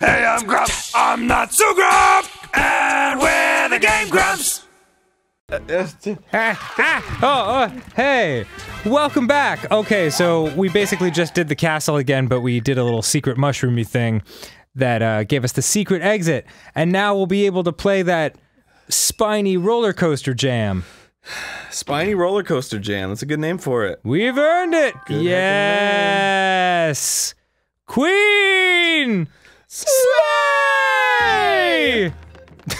Hey, I'm Grump. I'm not so Grump. And we're the Game Grumps. Ah, ah, oh, oh, hey, welcome back. Okay, so we basically just did the castle again, but we did a little secret mushroomy thing that uh, gave us the secret exit, and now we'll be able to play that spiny roller coaster jam. Spiny roller coaster jam. That's a good name for it. We've earned it. yes, Queen Slay.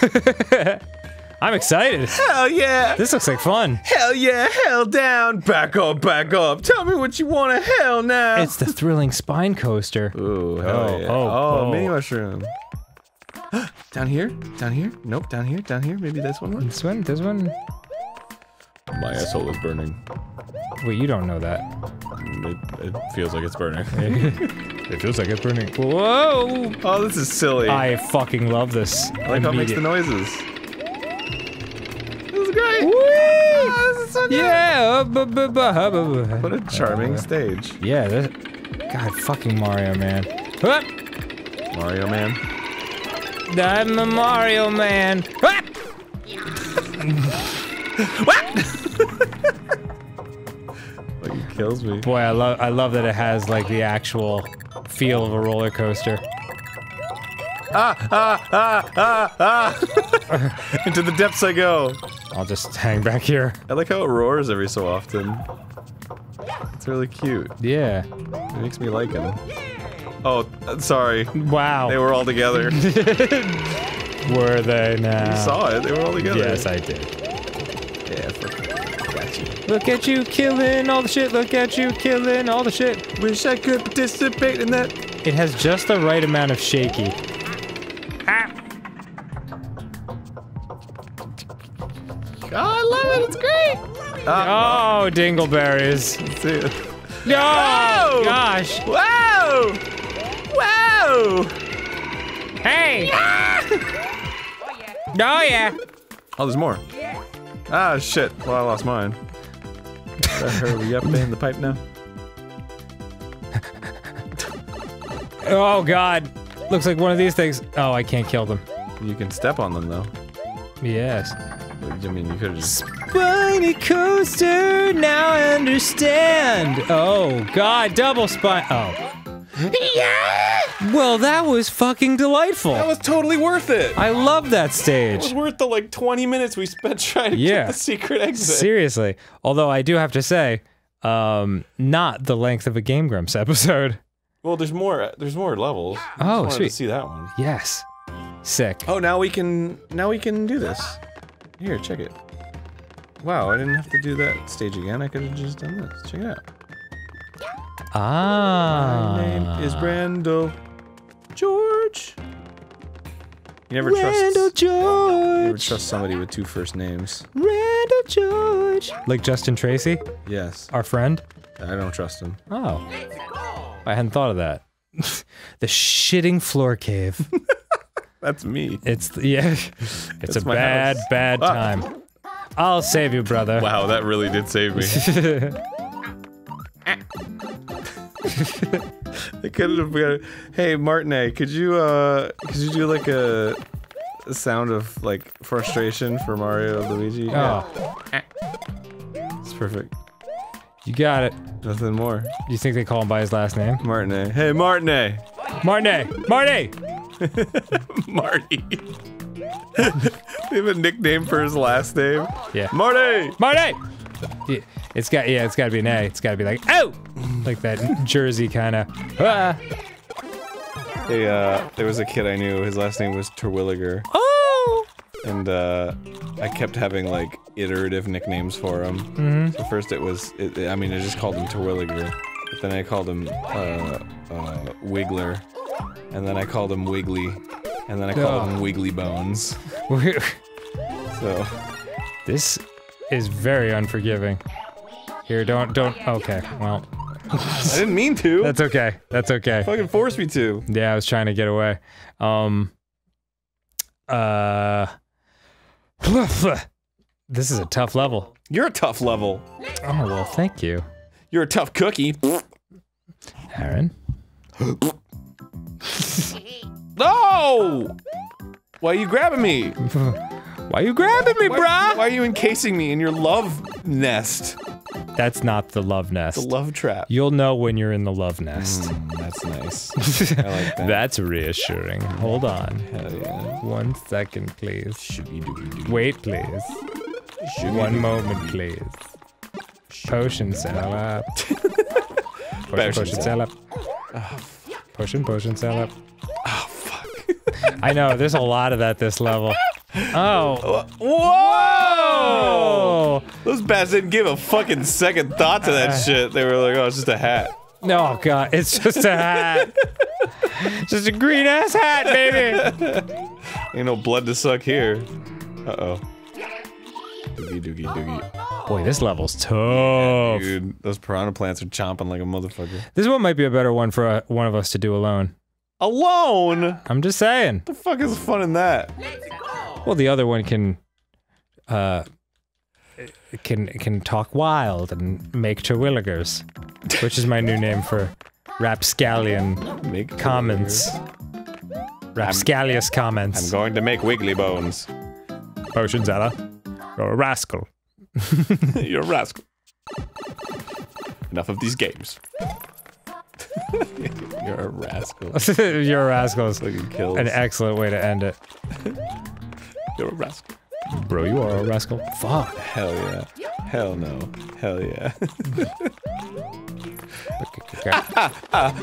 I'm excited. Hell yeah! This looks like fun. Hell yeah! Hell down! Back up! Back up! Tell me what you want to hell now! It's the thrilling spine coaster. Ooh, hell Oh, yeah. oh, oh, oh. mini mushroom. down here? Down here? Nope, down here, down here. Maybe this one works. This one, this one. My asshole is burning. Wait, you don't know that. It, it feels like it's burning. It feels like it's burning. Whoa! oh, this is silly. I fucking love this. I like how it makes the noises. This is great! Woo! Ah, this is so good! Yeah! uh, bu- bu- bu- uh, bu- bu- What a charming stage. Yeah, this, God, fucking Mario, man. Ah, Mario Man. I'm the Mario man. Ah! Like, he kills me. Boy, I love, I love that it has like the actual feel of a roller coaster. Ah, ah, ah, ah, ah! Into the depths I go. I'll just hang back here. I like how it roars every so often. It's really cute. Yeah. It makes me like him. Oh, sorry. Wow. They were all together. Were they now? You saw it. They were all together. Yes, I did. Look at you killing all the shit. Look at you killing all the shit. Wish I could participate in that. It has just the right amount of shaky. Ah. Oh, I love it. It's great. Ah, Oh, dingleberries. let's see it. No, Whoa! gosh. Whoa! Whoa! Hey. Oh yeah. Oh, there's more. Ah, shit. Well, I lost mine. Better we up in the pipe now. Oh god. Looks like one of these things. Oh, I can't kill them. You can step on them, though. Yes. I mean, you could just... Spiny coaster, now I understand. Oh god, double spine. Oh. Yeah. Well, that was fucking delightful. That was totally worth it! I love that stage. It was worth the, like, 20 minutes we spent trying to Yeah. get the secret exit. Seriously. Although I do have to say, um, not the length of a Game Grumps episode. Well, there's more. There's more levels. I Oh, wanted sweet. To see that one. Yes. Sick. Oh, now we can. Now we can do this. Here, check it. Wow, I didn't have to do that stage again. I could have just done this. Check it out. Ah. My name is Randall George. You never Randall trust. You never trust somebody with two first names. Randall George. Like Justin Tracy, Yes, our friend. I don't trust him. Oh. I hadn't thought of that. the shitting floor cave. That's me. It's yeah. It's a bad, house. bad Ah. time. I'll save you, brother. Wow, that really did save me. It could have been. Hey, Martinet, could you uh, could you do like a, a sound of like frustration for Mario Luigi? Oh, it's perfect. you got it. Nothing more. You think they call him by his last name? Martinet. Hey, Martinet. Marty! Marty! Marty. they have a nickname for his last name. Yeah. Marty. Marty! Yeah, It's got yeah, it's got to be an A. It's got to be like oh, like that Jersey kind of. Ah. They, uh, there was a kid I knew. His last name was Terwilliger, Oh. and uh, I kept having like iterative nicknames for him. Mm-hmm. So first it was, it, I mean, I just called him Terwilliger, but then I called him uh, uh, Wiggler, and then I called him Wiggly, and then I called Oh. him Wiggly Bones. So this is very unforgiving. Here, don't don't. Okay, well, I didn't mean to. that's okay. That's okay. fucking forced me to. Yeah, I was trying to get away. Um. Uh. This is a tough level. You're a tough level. Oh well, thank you, You're a tough cookie. Arin. No! Why are you grabbing me? Why are you grabbing me, Why, brah? why are you encasing me in your love nest? That's not the love nest. The love trap. You'll know when you're in the love nest. Mm, that's nice. I like that. That's reassuring. Hold on. Hell yeah. One second, please. Shooby dooby doo. Wait, please. One moment, please. Potion sell up. Potion, Potion sell. sell up. Potion, potion sell up. Oh, fuck. I know, there's a lot of that this level. Oh. Whoa! Those bats didn't give a fucking second thought to that shit. They were like, oh, it's just a hat. No, God, it's just a hat. just a green ass hat, baby. Ain't no blood to suck here. Uh oh. Doogie doogie doogie. Boy, this level's tough. Dude, those piranha plants are chomping like a motherfucker. This one might be a better one for uh, one of us to do alone. Alone? I'm just saying. What the fuck is fun in that? Well, the other one can, uh, can can talk wild and make terwilligers, which is my new name for rapscallion Make comments. Rapscallious comments. I'm going to make wiggly bones. Potion Zella. You're a rascal. You're a rascal. Enough of these games. You're a rascal. You're a rascal. is Fucking kills. An excellent way to end it. You're a rascal. Bro, you are a rascal. Fuck. Hell yeah. Hell no. Hell yeah.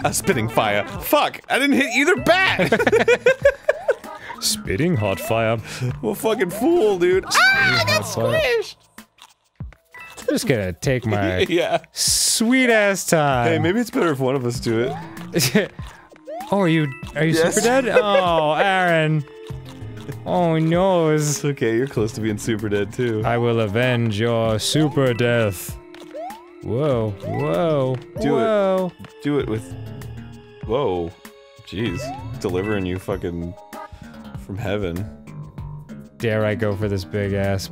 a spitting fire. Fuck! I didn't hit either bat! Spitting hot fire. well, fucking fool, dude. Ah, I got squished! I'm just gonna take my yeah. sweet ass time. Hey, maybe it's better if one of us do it. oh, are you are you Yes. super dead? Oh, Arin. Oh no. It's okay, you're close to being super dead too. I will avenge your super death. Whoa, whoa, Do it. Do it with. Whoa. Jeez. Delivering you fucking. from heaven. Dare I go for this big ass?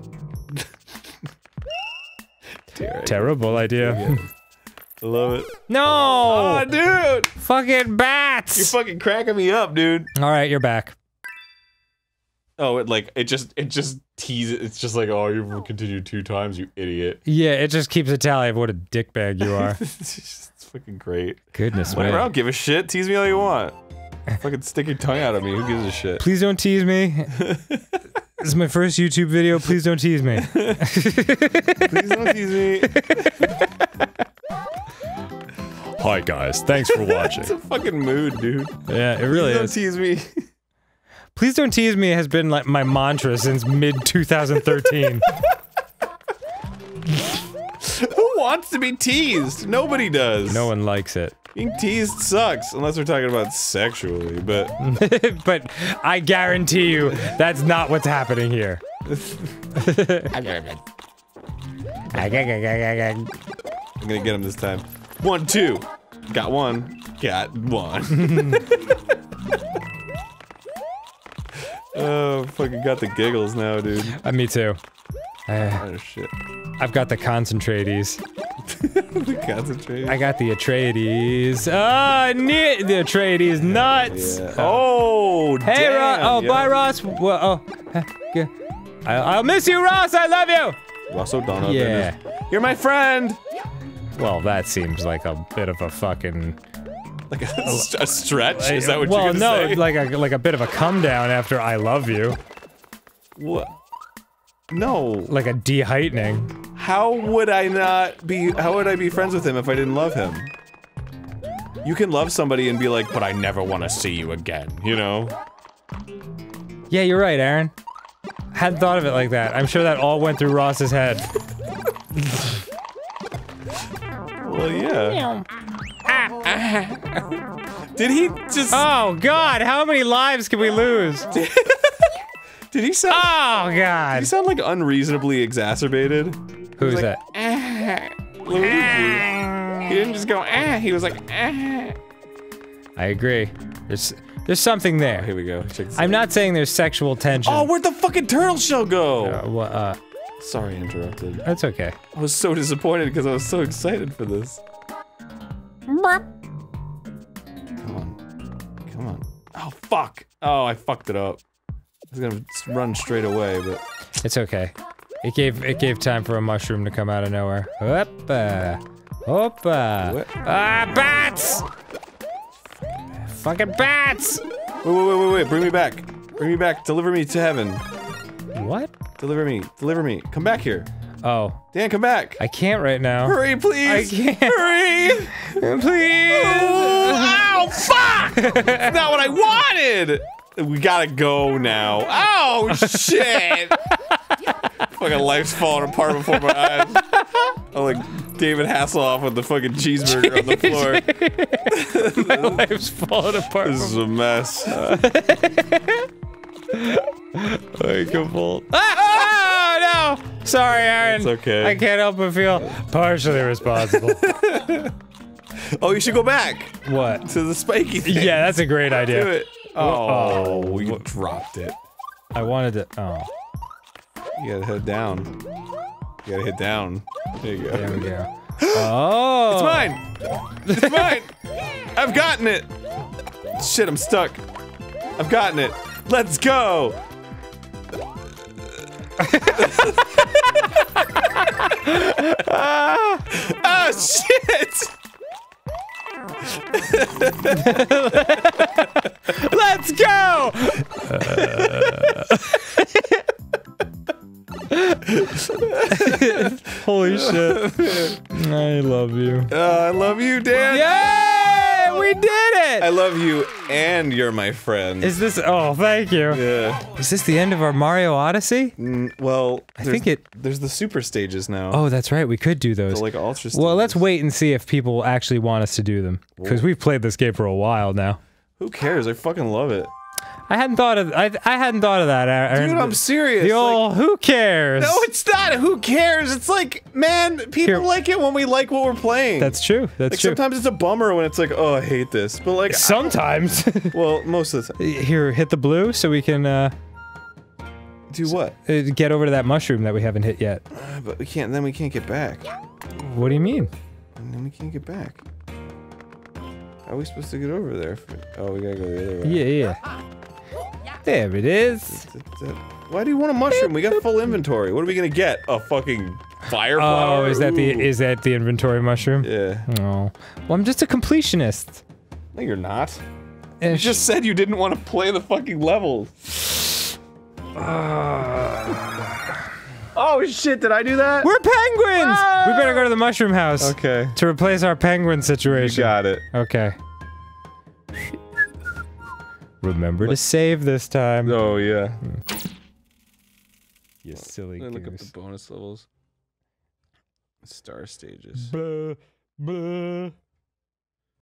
Terrible idea. I love it. No! Oh, dude! Fucking bats! You're fucking cracking me up, dude. All right, you're back. Oh, it like it just it just teases. It's just like, oh, you've continued two times, you idiot. Yeah, it just keeps a tally of what a dickbag you are. it's, just, it's fucking great. Goodness Whatever, I man. don't give a shit. Tease me all you want. fucking stick your tongue out of me. Who gives a shit? Please don't tease me. this is my first YouTube video. Please don't tease me. Please don't tease me. Hi guys, thanks for watching. It's a fucking mood, dude. yeah, it really Please don't is. tease me. Please don't tease me has been like my mantra since mid 2013. Who wants to be teased? Nobody does. no one likes it. Being teased sucks, unless we're talking about sexually, but but I guarantee you that's not what's happening here. I'm gonna get him this time. One, two. Got one. Got one. Oh, fucking got the giggles now, dude. Uh, me too. Uh, Oh shit. I've got the concentraties. the concentrate. I got the Atreides. Ah, ne- the Atreides nuts. Yeah. Oh, Hey, Ross. damn, Oh, yeah. bye, Ross. Well, oh, yeah. I- I'll miss you, Ross. I love you. Ross O'Donnell. Yeah. You're my friend. Well, that seems like a bit of a fucking. Like a, a stretch? Is that what well, you're gonna no, say? like a like a bit of a come down after I love you, what? No. like a de-heightening. How would I not be? How would I be friends with him if I didn't love him? You can love somebody and be like, but I never want to see you again. You know? Yeah, you're right, Arin. Hadn't thought of it like that. I'm sure that all went through Ross's head. Well, yeah. Did he just? Oh God, how many lives can we lose? did he sound? Oh Did God. he sound like unreasonably exacerbated? Who's like- that? Luigi. He didn't just go ah. He was like ah. I agree. There's there's something there. Here we go. Check this I'm out. not saying there's sexual tension. Oh, where'd the fucking turtle shell go? Uh, wha- uh, Sorry, I interrupted. that's okay. I was so disappointed because I was so excited for this. Come on. Come on. Oh fuck! Oh, I fucked it up. I was gonna run straight away, but It's okay. It gave it gave time for a mushroom to come out of nowhere. Hoppa. Hoppa. Ah, bats! Fucking bats! wait, wait, wait, wait, wait! Bring me back! Bring me back! Deliver me to heaven! What? Deliver me! Deliver me! Come back here! Oh, Dan, come back! I can't right now. Hurry, please! I can't. Hurry! Please! Ow! Fuck! That's not what I wanted! We gotta go now. Oh shit! fucking life's falling apart before my eyes. I'm like David Hasselhoff with the fucking cheeseburger on the floor. My life's falling apart. This is a mess. I can bolt. Ah! No! Sorry, Arin. It's okay. I can't help but feel partially responsible. Oh, you should go back what? to the spiky thing. Yeah, that's a great idea. Do it. Oh, Oh, you what- dropped it. I wanted to. Oh, You gotta head down. You gotta hit down. There you go. there we go. Oh, It's mine! It's mine! I've gotten it! Shit, I'm stuck. I've gotten it. Let's go! ah, shit! Let's go! Holy shit! I love you. Uh, I love you, Dan. Yay! We did it! I love you, and you're my friend. Is this? Oh, thank you. yeah. Is this the end of our Mario Odyssey? Mm, well, I think it- There's the super stages now. Oh, that's right. We could do those. The, like ultra. Stages. Well, let's wait and see if people actually want us to do them because we've played this game for a while now. Who cares? I fucking love it. I hadn't thought of I, I hadn't thought of that. Arin. Dude, I'm serious. The like- who cares? No, it's not. Who cares? It's like, man, people Here- like it when we like what we're playing. that's true. That's like true. sometimes it's a bummer when it's like, oh, I hate this. But like, Sometimes. well, most of the time. Here, hit the blue so we can uh, Do what? uh, get over to that mushroom that we haven't hit yet. Uh, But we can't. Then we can't get back. What do you mean? And then we can't get back. How are we supposed to get over there? For, oh, we gotta go the other way. Yeah, yeah. There it is. Th- th- Why do you want a mushroom? We got full inventory. What are we gonna get? A fucking fire? Oh, is that the is that the inventory mushroom? Yeah. Oh, well, I'm just a completionist. No, you're not. And You just said you didn't want to play the fucking levels. oh shit! Did I do that? we're penguins. We better go to the mushroom house okay. to replace our penguin situation. You situation. got it. Okay. Remember to save this time. Oh yeah. Hmm. You silly Let me look up the bonus levels. Star stages. Blah, blah.